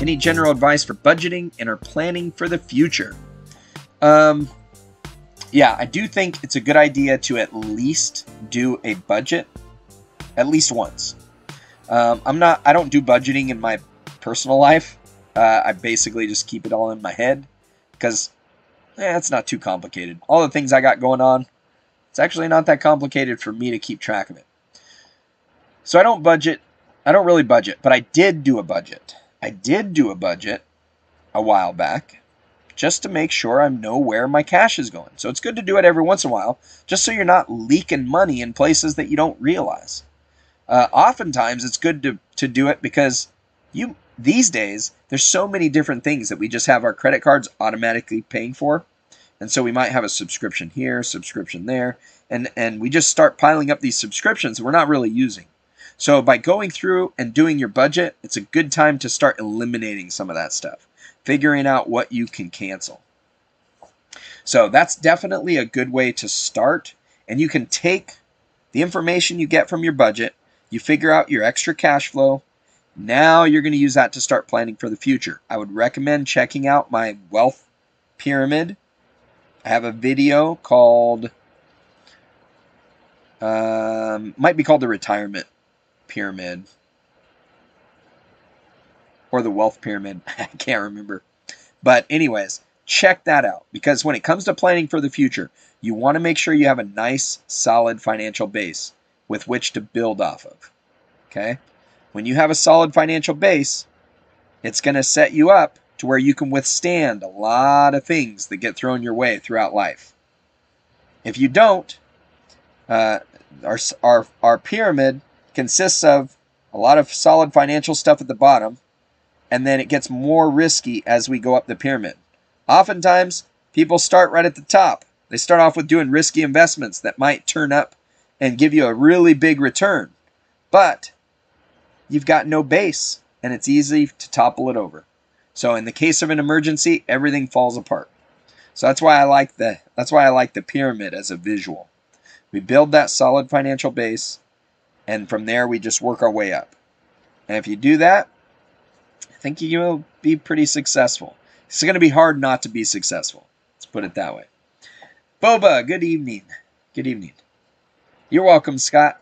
Any general advice for budgeting and or planning for the future? Um, yeah, I do think it's a good idea to at least do a budget at least once. Um, I'm not. I don't do budgeting in my personal life. Uh, I basically just keep it all in my head because eh, it's not too complicated. All the things I got going on, it's actually not that complicated for me to keep track of it. So I don't budget. I don't really budget, but I did do a budget. I did do a budget a while back just to make sure I know where my cash is going. So it's good to do it every once in a while, just so you're not leaking money in places that you don't realize. Uh, oftentimes, it's good to, to do it because you these days there's so many different things that we just have our credit cards automatically paying for, and so we might have a subscription here, subscription there, and and we just start piling up these subscriptions we're not really using. So by going through and doing your budget, it's a good time to start eliminating some of that stuff, figuring out what you can cancel. So that's definitely a good way to start, and you can take the information you get from your budget you figure out your extra cash flow. Now you're going to use that to start planning for the future. I would recommend checking out my wealth pyramid. I have a video called, um, might be called the retirement pyramid or the wealth pyramid. I can't remember. But, anyways, check that out because when it comes to planning for the future, you want to make sure you have a nice, solid financial base with which to build off of. Okay? When you have a solid financial base, it's going to set you up to where you can withstand a lot of things that get thrown your way throughout life. If you don't, uh, our, our, our pyramid consists of a lot of solid financial stuff at the bottom, and then it gets more risky as we go up the pyramid. Oftentimes, people start right at the top. They start off with doing risky investments that might turn up and give you a really big return. But you've got no base and it's easy to topple it over. So in the case of an emergency, everything falls apart. So that's why I like the that's why I like the pyramid as a visual. We build that solid financial base and from there we just work our way up. And if you do that, I think you will be pretty successful. It's going to be hard not to be successful. Let's put it that way. Boba, good evening. Good evening. You're welcome, Scott.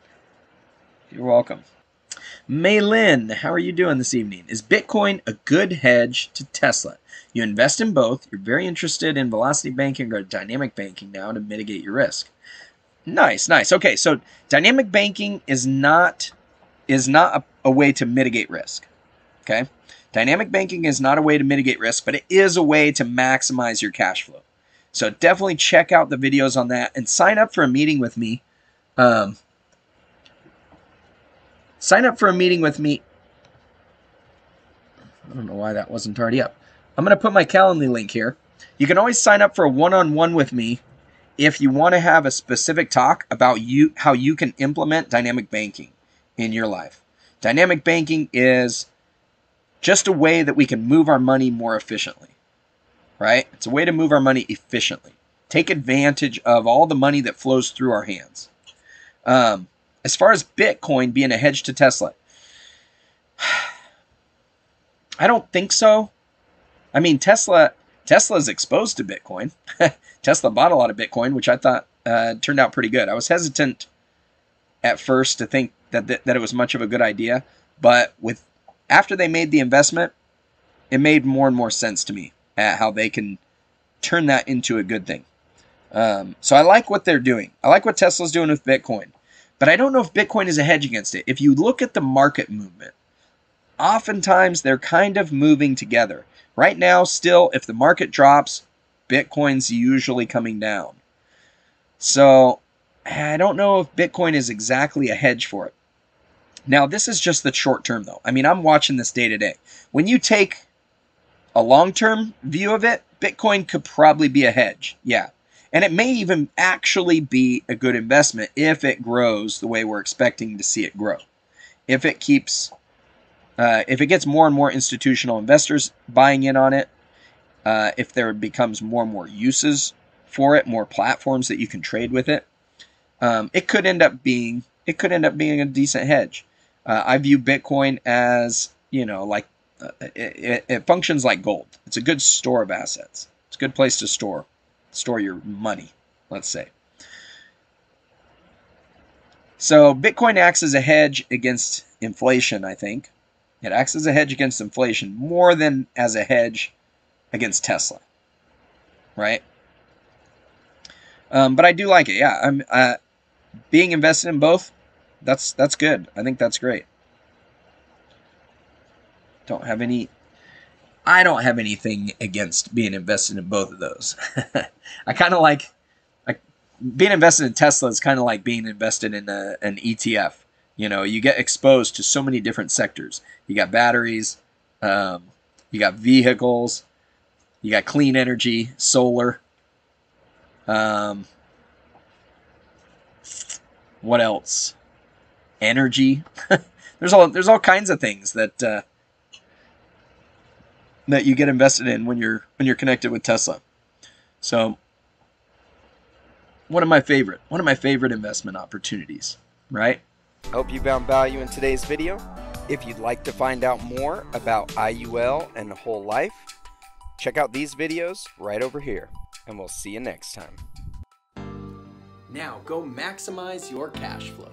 You're welcome. Maylin, how are you doing this evening? Is Bitcoin a good hedge to Tesla? You invest in both. You're very interested in velocity banking or dynamic banking now to mitigate your risk. Nice, nice. Okay, so dynamic banking is not is not a, a way to mitigate risk. Okay? Dynamic banking is not a way to mitigate risk, but it is a way to maximize your cash flow. So definitely check out the videos on that and sign up for a meeting with me um, sign up for a meeting with me. I don't know why that wasn't already up. I'm going to put my Calendly link here. You can always sign up for a one-on-one with me if you want to have a specific talk about you how you can implement dynamic banking in your life. Dynamic banking is just a way that we can move our money more efficiently. Right? It's a way to move our money efficiently. Take advantage of all the money that flows through our hands. Um, as far as Bitcoin being a hedge to Tesla, I don't think so. I mean, Tesla Tesla is exposed to Bitcoin. Tesla bought a lot of Bitcoin, which I thought uh, turned out pretty good. I was hesitant at first to think that, that that it was much of a good idea, but with after they made the investment, it made more and more sense to me at how they can turn that into a good thing. Um, so I like what they're doing. I like what Tesla's doing with Bitcoin. But I don't know if Bitcoin is a hedge against it. If you look at the market movement, oftentimes they're kind of moving together. Right now, still, if the market drops, Bitcoin's usually coming down. So I don't know if Bitcoin is exactly a hedge for it. Now, this is just the short term, though. I mean, I'm watching this day to day. When you take a long term view of it, Bitcoin could probably be a hedge. Yeah. And it may even actually be a good investment if it grows the way we're expecting to see it grow. If it keeps, uh, if it gets more and more institutional investors buying in on it, uh, if there becomes more and more uses for it, more platforms that you can trade with it, um, it could end up being it could end up being a decent hedge. Uh, I view Bitcoin as you know like uh, it, it, it functions like gold. It's a good store of assets. It's a good place to store store your money, let's say. So Bitcoin acts as a hedge against inflation, I think. It acts as a hedge against inflation more than as a hedge against Tesla, right? Um, but I do like it. Yeah, I'm uh, being invested in both. That's that's good. I think that's great. Don't have any. I don't have anything against being invested in both of those. I kind of like, like being invested in Tesla is kind of like being invested in a, an ETF. You know, you get exposed to so many different sectors. You got batteries, um, you got vehicles, you got clean energy, solar. Um, what else? Energy. there's all there's all kinds of things that uh, that you get invested in when you're when you're connected with Tesla. So one of my favorite one of my favorite investment opportunities, right? Hope you found value in today's video. If you'd like to find out more about IUL and whole life, check out these videos right over here, and we'll see you next time. Now go maximize your cash flow.